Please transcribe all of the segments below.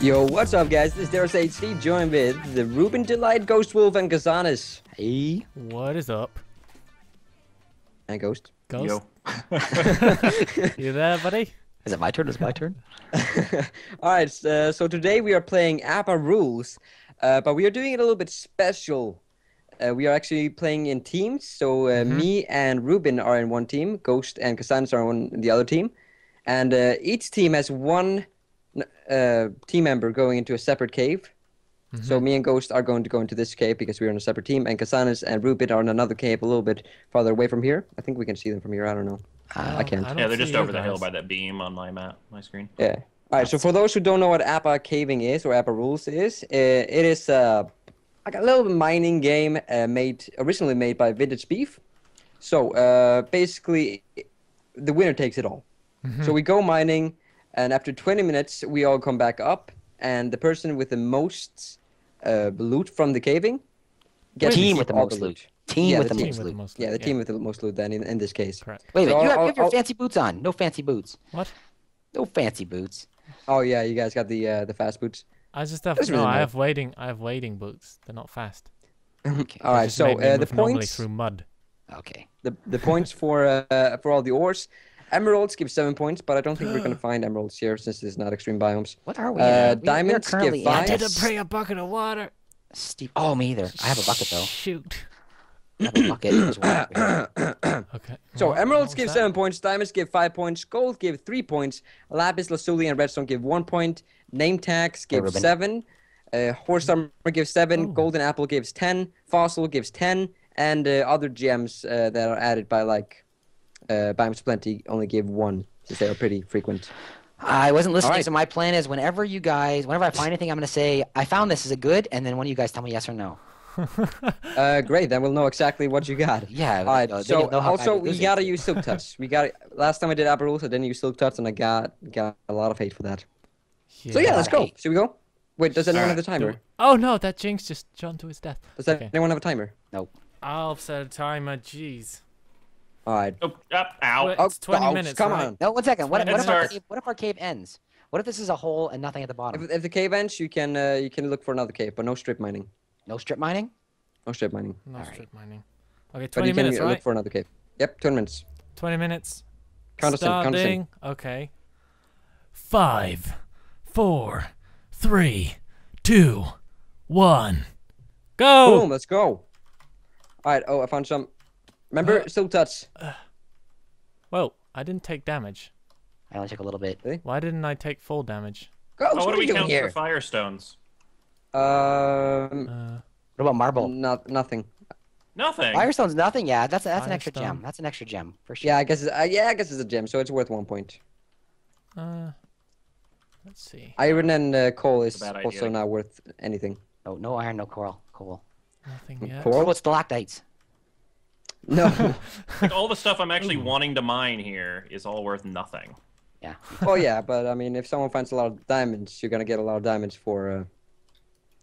Yo, what's up, guys? This is Teras HD, joined with the Ruben Delight, Ghost Wolf, and Casanis. Hey. What is up? And Ghost. Ghost? Yo. You there, buddy? Is it my turn? Is it my turn? Alright, uh, so today we are playing ABBA Rules, uh, but we are doing it a little bit special. Uh, we are actually playing in teams, so uh, me and Ruben are in one team, Ghost and Casanis are on the other team, and uh, each team has one uh, team member going into a separate cave. So me and Ghost are going to go into this cave because we're on a separate team, and Casanis and Ruben are in another cave a little bit farther away from here. I think we can see them from here. I don't know. I can't. don't Yeah, they're just over the hill by that beam on my map, my screen. Yeah. All right. So for those who don't know what ABBA caving is or ABBA rules is, uh, it is uh, like a little mining game uh, made originally made by Vintage Beef. So uh, basically, the winner takes it all. So we go mining, and after 20 minutes, we all come back up, and the person with the most uh, loot from the caving gets Team keep with the most the loot. Team Yeah, with the the team most with the loot. Yeah, the loot, team with the most loot. Then in, in this case. Correct. Wait a minute, you have, you have your I'll- fancy boots on. No fancy boots. What? No fancy boots. Oh yeah, you guys got the uh, the fast boots. I just have Doesn't no. really I have waiting. I have waiting boots. They're not fast. Okay. All They right. just So uh, the move normally points. through mud. Okay. the the points for uh, for all the ores. Emeralds give seven points, but I don't think we're gonna find emeralds here since it's not extreme biomes. What are we? Uh, in? We- we are diamonds give five. I didn't this bring a bucket of water. Steep. Oh, me either. I have a bucket though. Shoot. Okay. So What- emeralds what give that? seven points, diamonds give five points, gold give three points, lapis lazuli and redstone give one point, name tags give Ruben. seven, uh, horse armor gives seven, Oh. golden apple gives ten, fossil gives ten, and uh, other gems uh, that are added by like uh, biomes plenty only give one since they are pretty frequent. I wasn't listening, right. so my plan is whenever you guys, whenever I find anything, I'm gonna say I found this. Is it good? And then one of you guys tell me yes or no. Uh, great. Then we'll know exactly what you got. Yeah. All right. uh, then so you'll know how bad also we gotta use silk touch. We got last time I did ABBA rules, I didn't use silk touch, and I got got a lot of hate for that. So yeah, let's go. Should we go? Wait, does anyone have Alright, the timer? Oh no, that Jinx just jumped to his death. Does Okay. anyone have a timer? No. I'll set a timer. Jeez. All right. Oh, up, ow. Wait, Oh, It's 20 oh, minutes. Come right? on. No, one second. What, what, if our cave, what if our cave ends? What if this is a hole and nothing at the bottom? If, if the cave ends, you can uh, you can look for another cave, but no strip mining. No strip mining? No strip mining. No Alright. strip mining. Okay, But 20 you can minutes, uh, look for another cave. Yep, 20 minutes. 20 minutes. Count us in, count us in. Starting. Okay. Five, four, three, two, one. Go! Boom, let's go. All right. Oh, I found some. Remember, Uh, silk touch. Well, I didn't take damage. I only took a little bit. Why didn't I take full damage? Go. Oh, what do are we you doing count here? for firestones? Um, Uh, What about marble? not nothing. Nothing. Firestone's nothing. Yeah, that's that's an extra gem. That's an extra gem for sure. Yeah, I guess. It's, uh, yeah, I guess it's a gem, so it's worth one point. uh, let's see. Iron and uh, coal is also idea. not worth anything. No, no iron, no coral. Coal. Nothing yet. Coral? What about stalactites? No. Like, all the stuff I'm actually wanting to mine here is all worth nothing. Yeah. oh yeah, but I mean, if someone finds a lot of diamonds, you're gonna get a lot of diamonds for uh,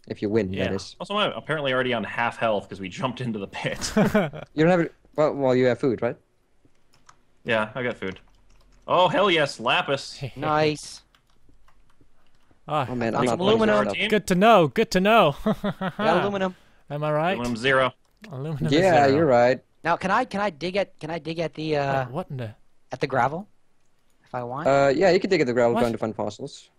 if you win. Yeah. That is. Also, I'm apparently already on half health because we jumped into the pit. You don't have it. Well, well, you have food, right? yeah, I got food. Oh, hell yes, lapis. Nice. Ah, Oh man, I'm some not playing aluminum. this stuff. good to know. Good to know. Got aluminum. Am I right? Aluminum zero. Aluminum is Yeah, zero. you're right. Now, can I can I dig at can I dig at the uh Wait, what in the? at the gravel if I want? Uh, yeah, you can dig at the gravel What? trying to find fossils.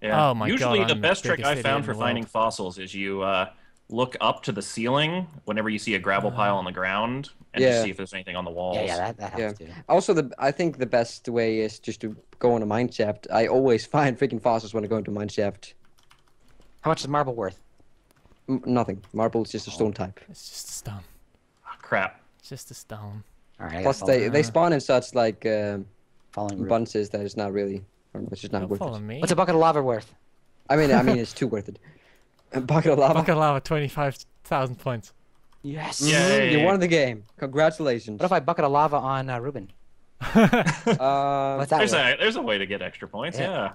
Yeah. Oh my Usually, God, the I'm the best trick I idiot found for finding fossils is you uh, look up to the ceiling whenever you see a gravel pile on the ground and Yeah. just see if there's anything on the walls. yeah, yeah, that, that helps too. Also, the I think the best way is just to go on a mine shaft. I always find freaking fossils when I go into a mine shaft. How much is marble worth? M- nothing. Marble is just a Oh. stone type. It's just a stone. Ah, crap. It's just a stone. All right. Plus, they they spawn in such like um following bunches that it's not really. I don't know, it's just not Don't worth follow it. me. What's a bucket of lava worth? I mean, I mean, it's too worth it. A bucket of lava. Bucket of lava, twenty-five thousand points. Yes. Yay. You won the game. Congratulations. What if I bucket of lava on uh, Ruben? Uh, What's that There's worth? a there's a way to get extra points, Yeah. yeah.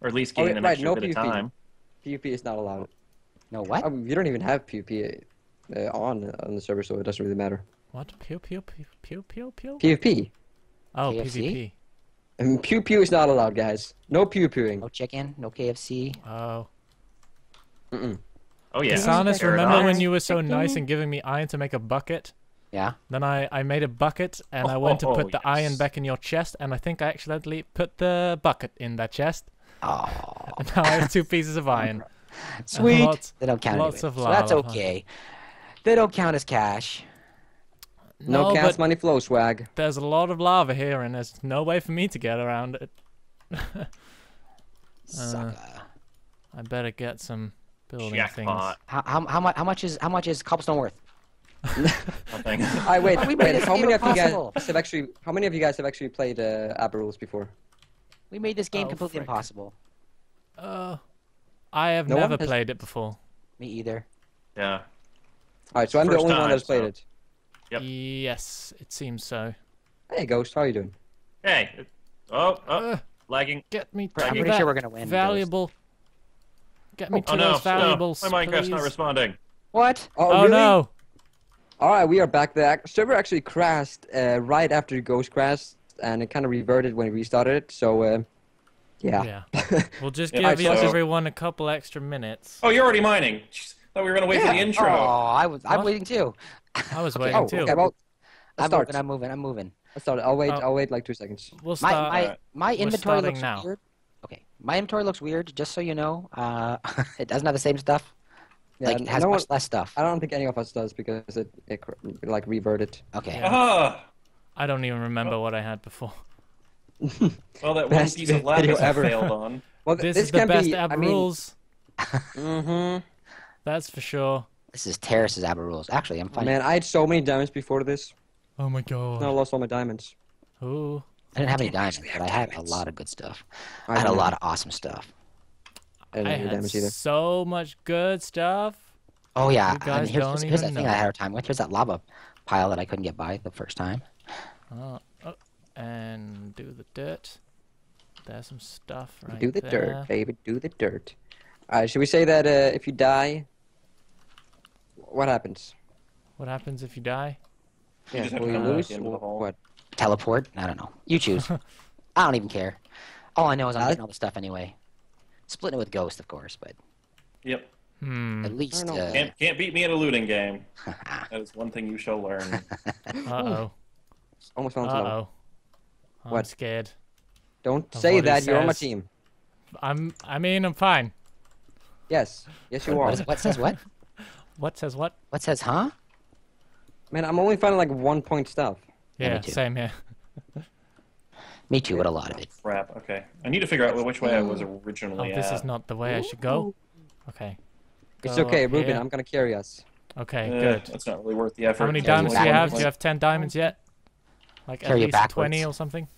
Or at least Oh, gain yeah, an right, extra no bit of time. PvP is not allowed. No what? Um, you don't even have PvP uh, on on the server, so it doesn't really matter. What? Pew pew pew pew pew pew. PvP. Oh, PvP. And pew pew is not allowed, guys. No pew pewing. No chicken, no KFC. Oh. Mm-mm. Oh yeah. Casanis, Fair remember when you were so nice and giving me iron to make a bucket? Yeah. Then I, I made a bucket and I went to Oh, put the oh, iron back in your chest and I think I accidentally put the bucket in that chest. Oh, And now I have two pieces of iron. Sweet. lots- they don't count lots anyway, of so that's lava. okay. They don't count as cash. No, No, cast but money flow swag. there's a lot of lava here and there's no way for me to get around it. Sucker. I better get some building Jackpot. How, how, how much? How much is how much is cobblestone worth? Nothing. I wait. We wait how many of you guys have actually? How many of you guys have actually played uh, Abba Rules before? We made this game Oh, completely frick. impossible. Uh, I have No never has- played it before. Me either. Yeah. All right, so I'm the First only one that's played so- it. Yep. Yes, it seems so. Hey, Ghost, how are you doing? Hey. Oh, oh, Uh, lagging. get me I'm to pretty that sure we're gonna win, Ghost. Valuable. Get me to Oh no, those no. valuables, My Minecraft's not responding. What? Oh, Oh really? no! All right, we are back. The server actually crashed uh, right after Ghost crashed, and it kind of reverted when we restarted it. So, uh, yeah. Yeah. We'll just Yeah, give I saw- everyone a couple extra minutes. Oh, you're already mining. Jeez, thought we were gonna wait for the Yeah. intro. Oh, I was. I'm What? waiting too. I was Okay. waiting oh, too. okay. Well, let's I'm start. moving. I'm moving. I'm moving. Let's start. I'll wait. Oh. I'll wait like two seconds. We'll My start. my Alright. my inventory looks now. weird. Okay, my inventory looks weird. Just so you know, uh, it doesn't have the same stuff. Yeah, like it has no much one- less stuff. I don't think any of us does because it, it like reverted. Okay. Yeah. Ah. I don't even remember what I had before. Well, that one Best piece of video lapis I ever. failed on. Well, This, this is the best be. ab I mean, rules. hmm That's for sure. This is Teras's Abba rules. Actually, I'm fine. Man, I had so many diamonds before this. Oh my I lost all my diamonds. Ooh. I didn't have any diamonds, actually but have I had a lot of good stuff. I I had a lot of awesome stuff. I didn't I had damage either. so much good stuff. Oh yeah, You and guys here's, don't here's that even thing know. I had a time with. Here's that lava pile that I couldn't get by the first time. Oh, oh, and do the dirt. There's some stuff right there. do the there. dirt, baby. Do the dirt. Alright, should we say that uh, if you die, what happens? What happens if you die? Yeah, just have will you lose? into the or hole. What? Teleport? I don't know. You choose. I don't even care. All I know is I'm Uh, getting all the stuff anyway. Splitting it with Ghost, of course, but Yep. Hmm. at least. Uh, Can't can't beat me at a looting game. That is one thing you shall learn. Uh oh. Almost found Uh some. oh. I'm What? scared. Don't Of say that. You're on my team. I'm. I mean, I'm fine. Yes. Yes, you are. what, is, what says what? What says what? What says huh? Man, I'm only finding like one point stuff. Yeah, Yeah, same here. Me too, with a lot of it. Crap. Okay. I need to figure out which way I was originally Oh, originally this at. is not the way I should go. Okay. It's okay, up Ruben. here. I'm gonna carry us. Okay, Eh, good. That's not really worth the effort. How many Carry diamonds do you have? Do you have 10 diamonds yet? Like at Carry you least backwards. 20 or something?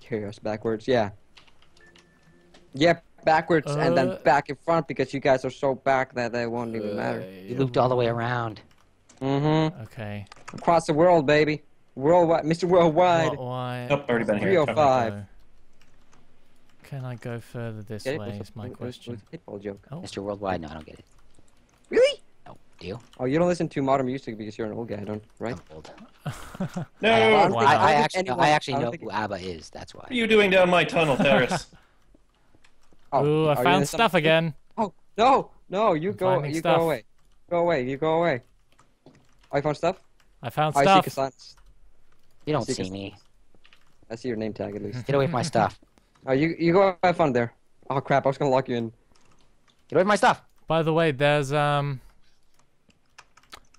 Carry us backwards. Yeah. Yeah, backwards and then Uh, back in front because you guys are so back that they won't even matter. You looped all the way around. Mm-hmm. Okay. Across the world, baby. Worldwide, Mr. Worldwide. What, why? Nope, already been where here. can I 305. go? Can I go further this it? way? With Is my with- with- question. with the joke. Oh. Mr. Worldwide? No, I don't get it. Really? No, deal. Oh, you don't listen to modern music because you're an old guy, don't right? I'm old. No. I, don't I. I I, actually, know, anyone- I actually I know who ABBA is. That's why. What are you doing down my tunnel, Teras? Oh, Ooh, I are you in found some- stuff again. Oh no, no, you I'm go, you stuff. go away, go away, you go away. I found stuff? I found Oh, I see stuff. Cassandra. You don't Secret see me. I see your name tag at least. Get away from my stuff. Oh, you you go have fun there. Oh crap, I was gonna lock you in. Get away from my stuff. By the way, there's um.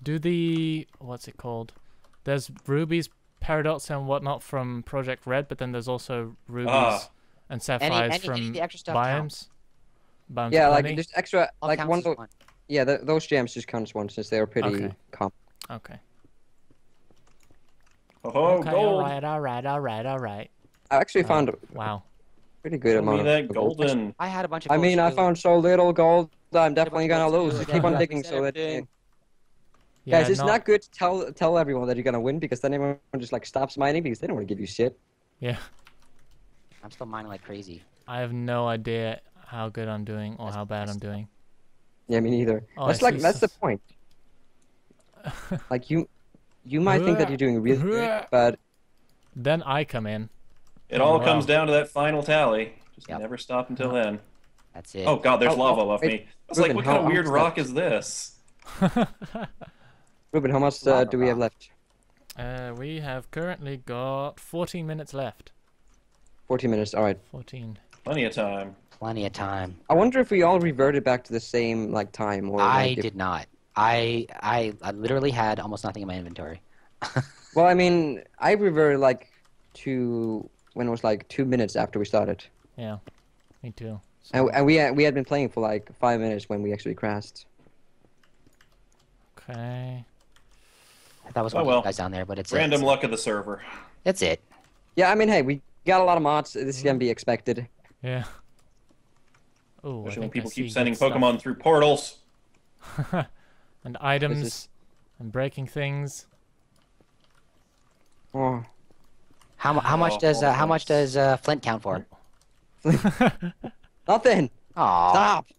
Do the what's it called? There's rubies, peridots, and whatnot from Project Red, but then there's also rubies Ah. And sapphires any- from any of the extra stuff biomes. counts. Biomes yeah, like plenty? just extra, All like one. as one. yeah, th those gems just count as one since they are pretty Okay. comp. Okay. Oh, okay. gold. All right. All right. All right. All right. I actually Uh, found a Wow. pretty good Show me amount that of gold. golden. I had a bunch of. I gold mean, I found so little gold. that I'm definitely gonna lose. too, Keep on digging so that. Everything. Yeah, Guys, it's not- not good to tell tell everyone that you're gonna win because then everyone just like stops mining because they don't want to give you shit. Yeah. I'm still mining like crazy. I have no idea how good I'm doing or That's- how bad I'm doing. Yeah, me neither. Oh, that's I like see that's the point. like you, you might think that you're doing really good, but Then I come in. It all Wow. comes down to that final tally. Just Yep. never stop until then. That's it. Oh god, there's Oh, lava oh, above wait. me. I was like, what how- kind of weird rock left? is this? Ruben, how much uh, do we have left? Uh, we have currently got 14 minutes left. 40 minutes. All right. 14. Plenty of time. Plenty of time. I wonder if we all reverted back to the same like time or. I like, if- did not. I, I I literally had almost nothing in my inventory. Well, I mean, I reverted like to when it was like two minutes after we started, Yeah, me too. and, and we had, we had been playing for like five minutes when we actually crashed. Okay. That was Oh, one of well. guys down there, but it's Random It. luck of the server. That's it. Yeah, I mean, hey, we got a lot of mods. This is gonna be expected. Yeah. Oh, Especially when people keep sending Pokemon Pokemon through portals. and items and breaking things. Oh, How, how much Oh, does uh, how much does uh, Flint count for? nothing. Oh, Stop. you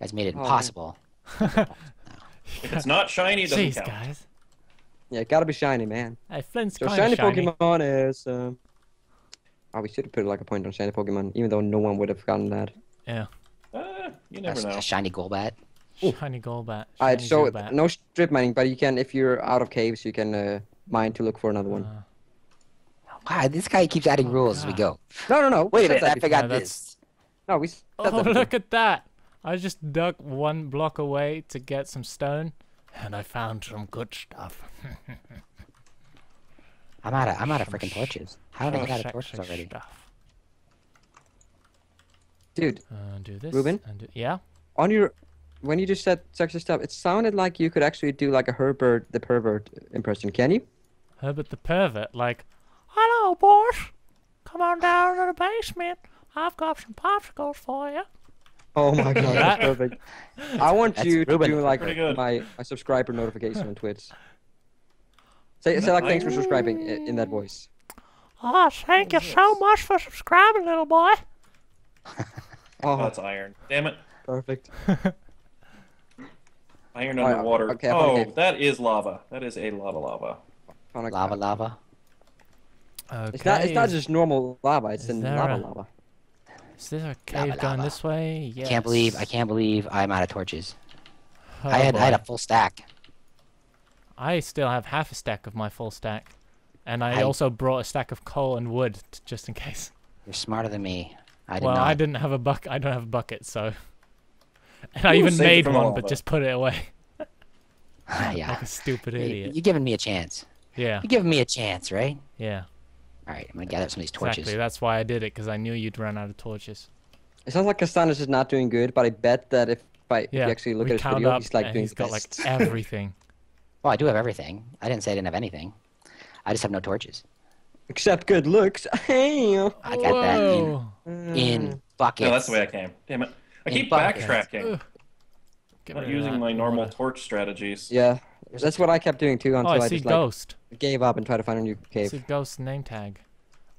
guys made it Oh. impossible. If it's not shiny, it doesn't Jeez, count. guys. Yeah, it gotta be shiny, man. Hey, Flint's So shiny, of shiny. Pokemon is. Um... Oh, we should have put like a point on shiny Pokemon, even though no one would have gotten that. Yeah. Uh, you A, never s- know. a shiny Golbat. Shiny Golbat. Alright, shiny so Zubat. no strip mining, but you can if you're out of caves, you can uh, mine to look for another one. Uh, Wow, this guy keeps adding Oh, rules as we go. No, no, no. we Wait a minute, I forgot No, this. No, we oh, look at that! I just dug one block away to get some stone, and I found some good stuff. I'm out of I'm out of freaking torches. How did I get out of torches already? Stuff. Dude, Uh, do this. Ruben? And do, yeah. on your when you just said sexy stuff, it sounded like you could actually do like a Herbert the pervert impression. Can you? Herbert the pervert, like, hello, boys. Come on down to the basement. I've got some popsicles for you. Oh my god, that's perfect. I want That's you to Ruben. do like my, my subscriber notification on Twitch. Say, say like thanks for subscribing i- in that voice. Oh, thank you so much for subscribing, little boy. Oh, that's iron. Damn it. perfect. Iron Alright, underwater. okay, I found oh, a oh, cave. that is lava. That is a lot of lava. Found Lava, lava. Okay. It's not. It's not just normal lava. It's Is in there lava a- lava. Is there a cave going lava. this way? Yes. Can't believe I can't believe I'm out of torches. Oh, I had I had a full stack. I still have half a stack of my full stack, and I I- also brought a stack of coal and wood t- just in case. You're smarter than me. I did well, not. I didn't have a buck. I don't have a bucket, so. And I even made one, but just put it away yeah. like a stupid idiot. You're giving me a chance. Yeah, You're giving me a chance, right? yeah, All right, I'm gonna gather up some of these torches. exactly. That's why I did it because I knew you'd run out of torches. It sounds like Casanis is not doing good, but I bet that if I if Yeah, you actually look we at his video, up, he's like and doing he's got like everything. Well, I do have everything. I didn't say I didn't have anything. I just have no torches. Except good looks. Hey. I got that in, Whoa. in buckets. No, that's the way I came. Damn it. I In keep buckets. backtracking. Ugh. Get Not using my normal water. torch strategies. Yeah, that's what I kept doing too Oh, until I I see just like ghost. gave up and tried to find a new I cave. see ghost name tag.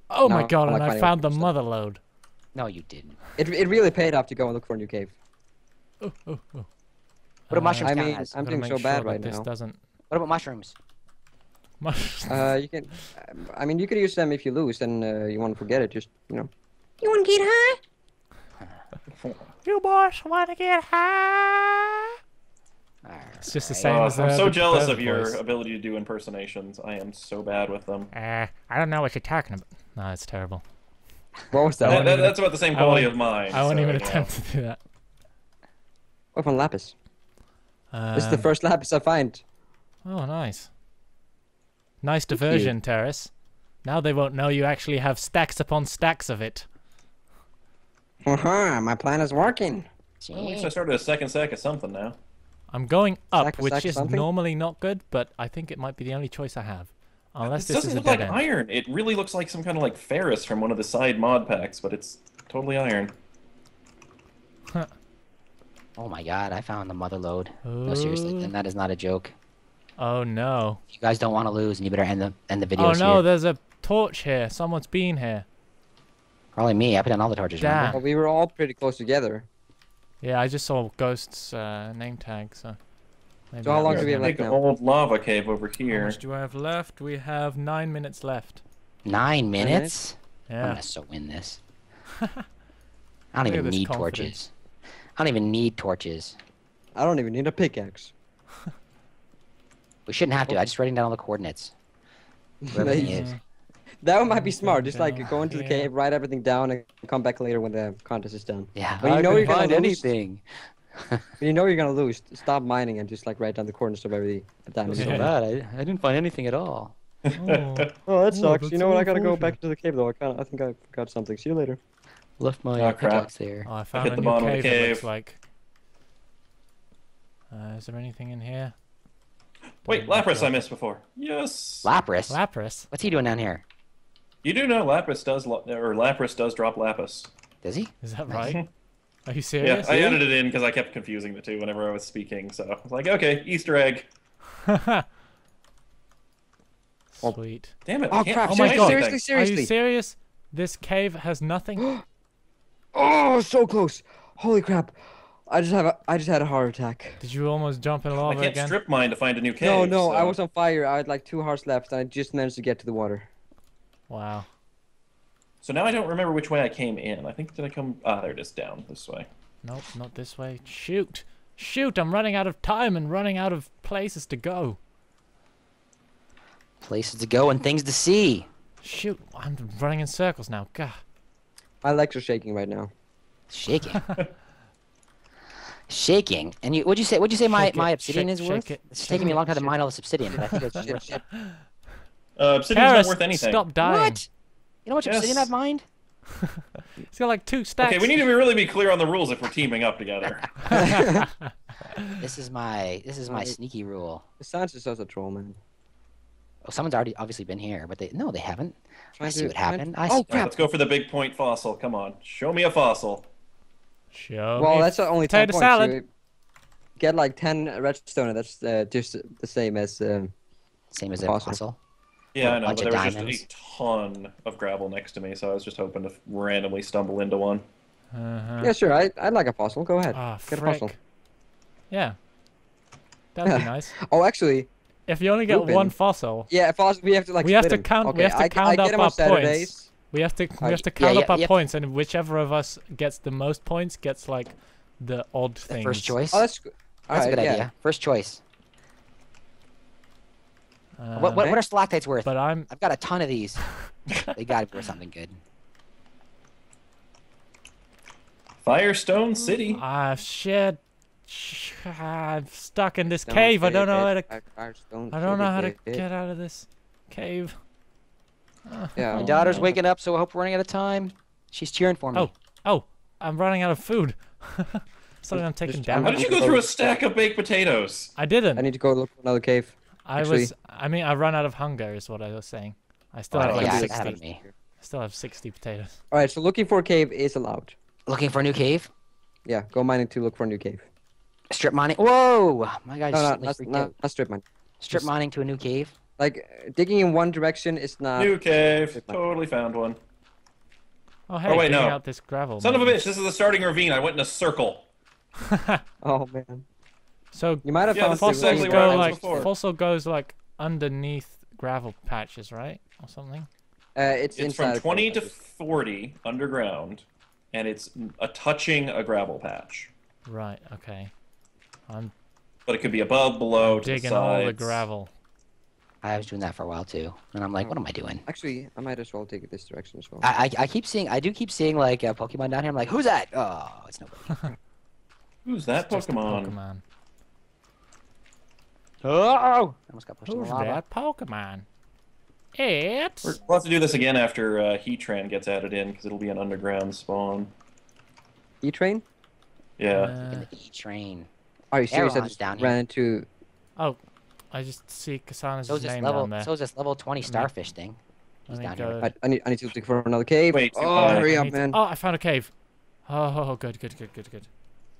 Oh my god! And I found the stuff. mother load. No, you didn't. It it really paid off to go and look for a new cave. Oh, oh, oh. What do mushrooms I count mean. I'm Gotta doing so sure bad that right this now. doesn't. What about mushrooms? Uh, you can. um, I mean, you could use them if you lose and uh, you want to forget it. Just you know. You want to get high? You boys want to get high? It's just the same Uh, as I'm uh, so the jealous pervert of your voice. ability to do impersonations. I am so bad with them. Uh, I don't know what you're talking about. No, it's terrible. What was that? That- that- even- that's about the same quality won't- of mine. I won't so, even you know. attempt to do that. Weapon lapis. this is the Um, first lapis I find. Oh, nice. Nice diversion, Teras. Now they won't know you actually have stacks upon stacks of it. Uh-huh, my plan is working. Well, at least I started a second sack of something now. I'm going up, Stack- which stack is something? normally not good, but I think it might be the only choice I have. Unless this this doesn't is a look dead like end. iron. It really looks like some kind of like ferrous from one of the side mod packs, but it's totally iron. Oh my god, I found the mother load. No, seriously, Ooh. then that is not a joke. Oh no. You guys don't want to lose, and you better end the end the video Oh no, here. there's a torch here. Someone's been here. Probably me. I put down all the torches. Damn. Remember? But we were all pretty close together. Yeah, I just saw Ghost's uh, name tag, so. Maybe So how that long was do we have him. left Big now? old lava cave over How here. much do I have left? We have nine minutes left. Nine minutes? minutes? I'm gonna so win this. I don't even need confidence. torches. I don't even need torches. I don't even need a pickaxe. We shouldn't have to. I just writing down all the coordinates. Wherever he Nice. is. That one might be smart. Just like go into the cave, write everything down, and come back later when the contest is done. Yeah. When you I know couldn't you're gonna find lose- anything. When you know you're gonna lose, stop mining and just like write down the coordinates of every diamond. Yeah. So bad. I, I didn't find anything at all. Oh, Oh, that Oh, sucks. that's you know what? I gotta go back into the cave though. I kind of, I think I forgot something. See you later. Left my Oh, crap. pickaxe there. oh, I found hit a the new bottom of cave, the it looks like. Uh, is there anything in here? Wait, Lapras I missed before. Yes. Lapras. Lapras? What's he doing down here? You do know Lapras does or Lapras does drop Lapis. Does he? Is that right? Mm-hmm. Are you serious? Yeah, serious? I added it in because I kept confusing the two whenever I was speaking. So I was like, okay, Easter egg. Sweet. Damn it! Oh crap! Oh my God. seriously, seriously, Are you seriously. serious? This cave has nothing? Oh, so close! Holy crap! I just have a, I just had a heart attack. Did you almost jump in lava again? I lava can't again? strip mine to find a new cave. no, no, I was on fire. I had like two hearts left, and I just managed to get to the water. Wow. So now I don't remember which way I came in. I think did I come? Ah, there it is, down this way. Nope, not this way. Shoot! Shoot! I'm running out of time and running out of places to go. Places to go and things to see. Shoot! I'm running in circles now. Gah. My legs are shaking right now. Shaking. Shaking. And you, what'd you say? What'd you say? My it, my obsidian shake- is shake worth? it, It's shake taking me a long time to mine all this obsidian, Uh, obsidian's Paris, not worth anything. stop dying. What? You know how much obsidian Yes. I've mined? He's got like two stacks. Okay, we need to be really be clear on the rules if we're teaming up together. This is my this is my Right. sneaky rule. The sounds is such a troll, man. Oh, someone's already obviously been here, but they no, they haven't. I see to- what happened. I Oh see. All right, crap! let's go for the big point fossil. Come on, show me a fossil. Show Well, me that's only ten potato points. salad. You get like ten redstone. and That's uh, just the same as. Um, Same as a Fossil. Fossil. Yeah, I know, but of there was diamonds. just a ton of gravel next to me, so I was just hoping to randomly stumble into one. Uh-huh. Yeah, sure. I I'd like a fossil. Go ahead. Ah, Get a fossil. Yeah. That'd be nice. Oh, actually, If you only get Ruben. one fossil, yeah. Fossil. We have to like. We have split to 'em. count- we have to I, count I get up 'em our Saturdays. points. we have to we have to count yeah, up our you have to- points, and whichever of us gets the most points gets like the odd thing. first choice. Oh, that's good. That's a good yeah. idea. First choice. Uh, what, what what are stalactites worth? But I'm I've got a ton of these. they gotta be worth something good. Firestone City. ah shit. I'm stuck in this Don't cave. I don't know how to. I- I don't I don't say know how to get out of this cave. Yeah. My Oh, daughter's waking up, so I hope we're running out of time. She's cheering for me. Oh. Oh, I'm running out of food. Suddenly I'm taking Just- How damage. did you go through a stack of baked potatoes? I didn't. I need to go look for another cave. I actually- was. I mean, I run out of hunger. Is what I was saying. I still Oh, have like that 60. me. I still have 60 potatoes. All right. So looking for a cave is allowed. Looking for a new cave? Yeah. Go mining to look for a new cave. Strip mining. Whoa! My guy No, just no, suddenly not, freaked not, out. not strip mine. Strip just- mining to a new cave. Like uh, digging in one direction is not. New cave. Totally found one. Oh hey, wait, no. out this gravel. Son of a bitch, this is the starting ravine. I went in a circle. Oh man. So You might have Yeah, found that's some fossils exactly ravine where I go like before. fossil goes like underneath gravel patches, right, or something. Uh, it's It's from 20 to 40 underground, and it's a touching a gravel patch. Right. Okay. I'm But it could be above, below, to digging the all the gravel. I was doing that for a while too, and I'm like, what am I doing? Actually, I might as well take it this direction as well. I I, I keep seeing, I do keep seeing like uh, Pokemon down here. I'm like, who's that? Oh, it's nobody. Who's that It's just a Pokemon? Pokemon. Oh! I almost got pushed in the lava. that Pokemon? It's We're- We'll have to do this again after uh, Heatran gets added in, because it'll be an underground spawn. E train? Yeah. Uh, In E train. Are you serious? I just down ran here. into. oh, I just see Kasana's So name level, down there. so is this level 20 starfish thing. He's down go. here. I, I need. I need to look for another cave. Wait, oh, high. hurry up, need to- man! Oh, I found a cave. Oh, good, good, good, good, good, good.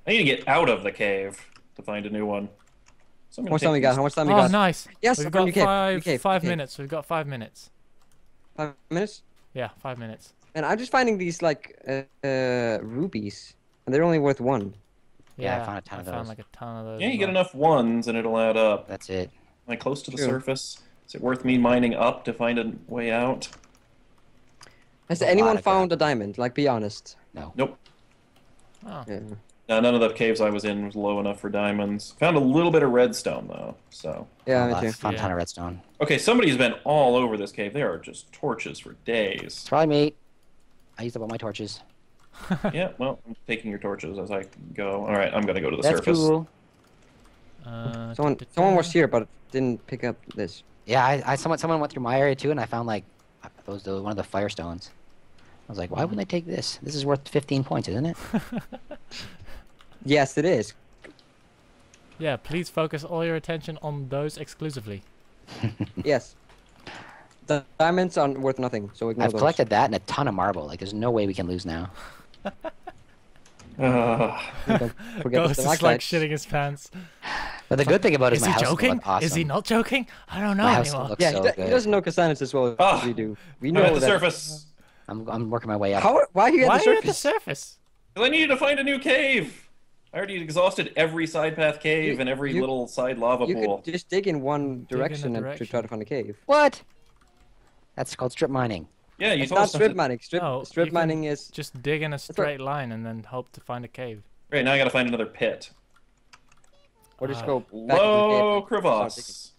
I need to get out of the cave to find a new one. So How much time we got? How much time we got? Oh, got? nice. Yes, We've got new five cave, five new minutes. We've got five minutes. Five minutes. Yeah, five minutes. And I'm just finding these like uh, uh, rubies, and they're only worth one. Yeah, I found a ton I of found like a ton of those. Yeah, you get enough ones and it'll add up. That's it. Am I close to the True. surface? Is it worth me mining up to find a way out? Has A anyone of found a diamond? Like, be honest. No. Nope. Oh, Yeah. No, none of the caves I was in was low enough for diamonds. Found a little bit of redstone though. So Yeah, Oh, me that's too. a fun Yeah. ton of redstone. okay, somebody's been all over this cave. There are just torches for days. It's probably me. I used up all my torches. yeah, well, I'm taking your torches as I go. All right, I'm gonna go to the That's surface. cool. uh, Someone, da- da- someone was here, but didn't pick up this. Yeah, I, I someone someone went through my area too, and I found like those the, one of the firestones. I was like, why wouldn't they take this? This is worth 15 points, isn't it? Yes, it is. Yeah, please focus all your attention on those exclusively. yes. The diamonds are worth nothing, so ignore I've those. collected that and a ton of marble. Like, there's no way we can lose now. Ugh. Don't forget the Ghost is like shitting his pants. But the good thing about it is, Is my he house joking? Awesome. Is he not joking? I don't know My house anymore. looks Yeah, so he, do- good. he doesn't know Cassandras as well as Ah, we do. We I'm know at the that. surface. I'm, I'm working my way up. How? Why are you Why at the are you at the surface? surface? 'Cause I needed to find a new cave. I already exhausted every side path cave You- and every you- little side lava You pool. could just dig in one in direction and to try to find a cave. What? That's called strip mining. Yeah, you It's told not strip to- mining. Strip, No, strip mining is. Just dig in a what- straight line and then hope to find a cave. Right now, I gotta find another pit. Or just Ah. go back into the Low crevasse.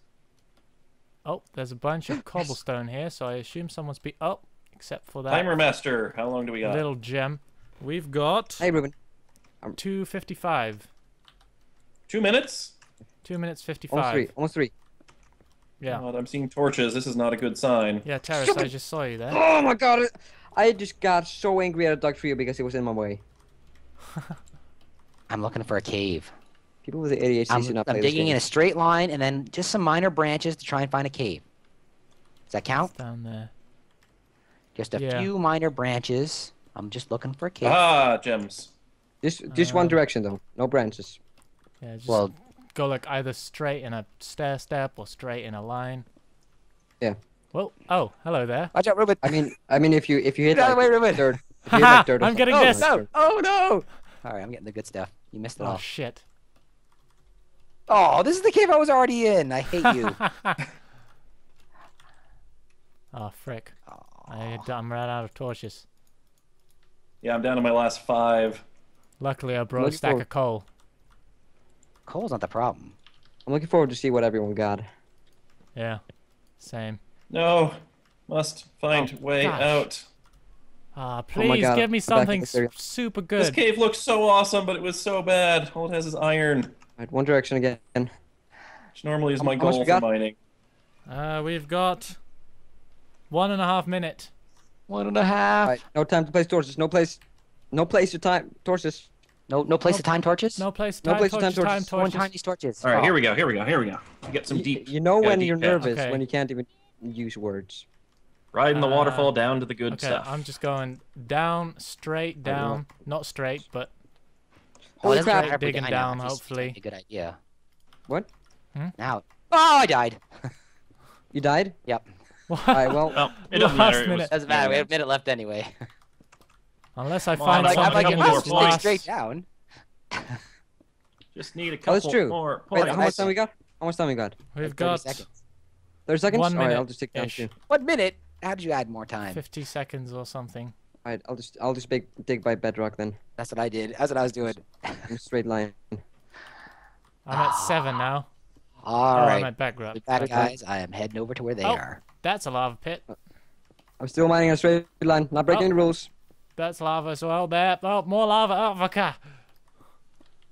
Oh, there's a bunch of cobblestone here, so I assume someone's be. Oh, except for that Timer master. How long do we got? little gem. We've got Hey, Ruben. 255. Two minutes. Two minutes fifty-five. Almost three. Almost three. Yeah. God, I'm seeing torches. This is not a good sign. Yeah, Teras, I just saw you there. Oh my god! I just got so angry at a Dugtrio because it was in my way. I'm looking for a cave. People with the ADHD I'm, should not I'm play this digging game. in a straight line and then just some minor branches to try and find a cave. Does that count? It's down there. Just a Yeah. few minor branches. I'm just looking for a cave. Ah, gems. Just, just one Uh, direction though. No branches. Yeah, just well, go like either straight in a stair step or straight in a line. Yeah. Well, oh, hello there. watch out, Ruben. I mean, I mean, if you if you hit that like way, Ruben. third, if you hit like third I'm getting oh, this. like No! Oh no! All right, I'm getting the good stuff. You missed it Oh all. shit. Oh, this is the cave I was already in. I hate you. Oh frick. I, I'm right out of torches. Yeah, I'm down to my last five. Luckily, I brought a stack forward- of coal. Coal's not the problem. I'm looking forward to see what everyone got. Yeah, same. No, must find Oh, way gosh. out. Ah, my please God, give me I'm back in something this area. s- super good. This cave looks so awesome, but it was so bad. All it has is iron, Right, one direction again. which normally is my how goal we for mining. Uh, we've got one and a half minute. One and a half. Right, no time to place torches. No place, no place to time torches. No, no place No- to time torches. No place to No time place to time torches. Time torches. Go and torches. time these torches. All right, Oh. here we go. Here we go. Here we go. We get some deep. You know when you're nervous Okay. when you can't even use words. Riding the Uh, waterfall down to the good Okay, stuff. I'm just going down, straight down. Not straight, but Oh, Holy that's crap. right, Digging day. I know, down, hopefully. A good idea. What? Now. Oh, I died. You died? Yep. what? All right. Well, Well, it doesn't Last matter. It minute. was, Doesn't matter. We have a minute left anyway. Unless I Come find I'm like, I'm something like, in it couple must this more just last- straight down. Just need a Oh, couple that's true. more wait. How much time we got? How much time we got? We've 30 got seconds. Thirty seconds. One All right. minute I'll just take down two. One minute. How did you add more time? 50 seconds or something. All right. I'll just I'll just dig, dig by bedrock then. That's what I did. That's what I was doing. Straight line. I'm at seven now. All oh, I'm right. at background. With that, guys, I am heading over to where they Oh. are. That's a lava pit. I'm still mining a straight line. Not breaking Oh. any rules. That's lava as well. There. Oh, more lava. Oh, okay.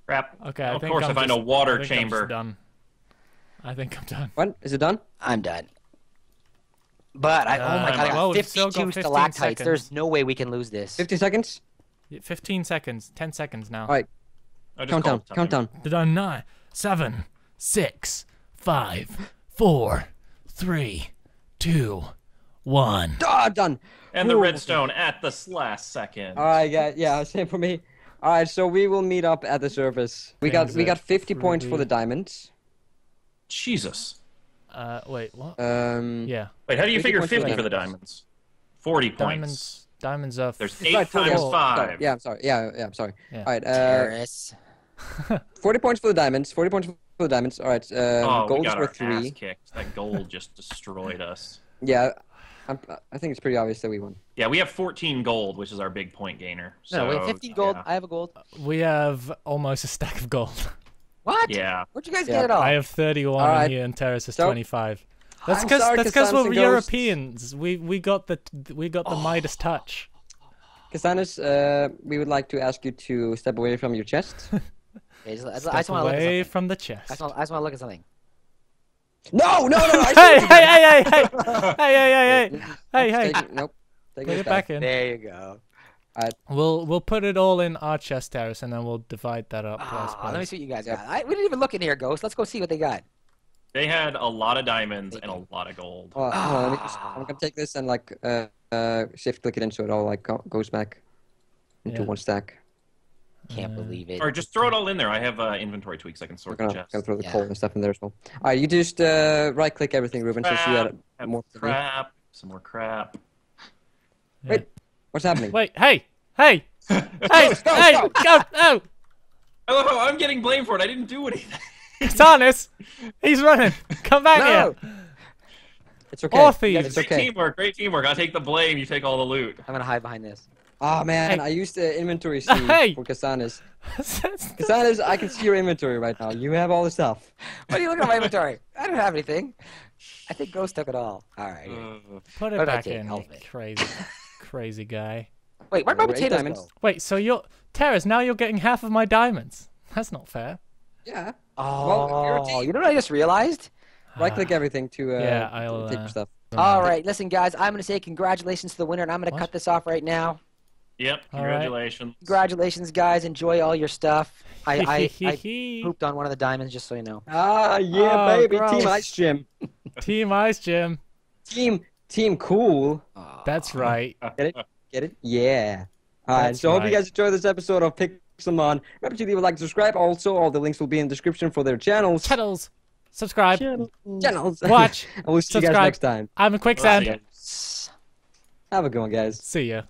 Crap. Okay. I Of think course, I'm I find just, a water I think I'm chamber. done. I think I'm done. What? Is it done? I'm done. But I, oh my Uh, god, I got we've 52 got 15 stalactites. There's no way we can lose this. Fifty seconds. Yeah, 15 seconds. 10 seconds now. All right. I just Countdown. called time. Countdown. Done. Nine, seven, six, five, four, three, two, one. Ah, done. And the Ooh. redstone at the last second. All right, yeah, yeah, same for me. All right, so we will meet up at the surface. We got Things we got that 50 points for the diamonds. Jesus. Uh, wait, what? Um, Yeah. Wait, how do you figure points for the 50 for the diamonds? 40 points. Diamonds. Diamonds are. There's eight right, times total. five. Sorry, Yeah, I'm sorry. Yeah, yeah, I'm sorry. Yeah. All right, uh, Teras. 40 points for the diamonds. 40 points for the diamonds. All right. Uh, oh, we gold is got our worth ass three. kicked. That gold just destroyed us. Yeah, I'm, I think it's pretty obvious that we won. Yeah, we have 14 gold, which is our big point gainer. So, No, wait, 15 gold. Yeah. I have a gold. We have almost a stack of gold. What? yeah. Where'd you guys Yeah. get it all? I have 31 Alright. and here, and Teras is So- 25. That's because that's because we're. Europeans. We we got the we got the Midas touch. Casanis, uh, we would like to ask you to step away from your chest. Yeah, just- I just, Step I just want look at away something. from the I chest. just want, I just want to look at something. No, no, no! I hey, hey, hey, hey, hey, hey, hey, hey, hey, hey, hey! Nope. Take Put it it back in. There you go. We'll we'll put it all in our chest Teras, and then we'll divide that up. I Ah, let me see what you guys got. I, we didn't even look in here, Ghost. Let's go see what they got. They had a lot of diamonds and a lot of gold. Oh, hold on, let me just, I'm gonna take this and like uh, uh, shift click it in so it all like goes back into Yeah. one stack. Can't Uh, believe it. Or just throw it all in there. I have uh, inventory tweaks. I can I'm sort gonna, the gonna throw the Yeah. coal and stuff in there as well. All right, you just uh, right click everything, Ruben, since you had more. crap. Some more crap. Wait, what's happening? Wait, hey, hey, hey, go, hey, go. go, no, I love how I'm getting blamed for it. I didn't do anything. Casanis, he's running. Come back No. here. It's okay. Orpheus. It's Great okay. teamwork. Great teamwork. I'll take the blame. You take all the loot. I'm gonna hide behind this. Oh man, Hey. I used the inventory C Hey. for Casanis. Casanis, I can see your inventory right now. You have all the stuff. What are you looking at my inventory? I don't have anything. I think Ghost took it all. All right. Uh, Put it What did I back take? in, you crazy, crazy guy. Wait, where'd my Eight potatoes diamonds. go? Wait, so you're Teras? Now you're getting half of my diamonds. That's not fair. Yeah. Oh, you're a team. you know what I just realized? Right click everything to uh, Yeah, I'll, take uh, your stuff. All right, listen, guys. I'm gonna say congratulations to the winner, and I'm gonna What? cut this off right now. Yep. All right. Congratulations. Congratulations, guys. Enjoy all your stuff. I I, I pooped on one of the diamonds, just so you know. Ah, yeah, Oh, baby. gross. Team Ice Gym. Team Ice Gym. Team Team Cool. That's right. Get it? Get it? Yeah. All right. That's so hope you guys enjoyed this episode of Pixelmon. Remember to leave a like, subscribe. Also, all the links will be in the description for their channels. Channels. Subscribe. Channels. Watch. and we'll see you guys Subscribe. next time. I'm a quicksand. Have a good one, guys. See ya.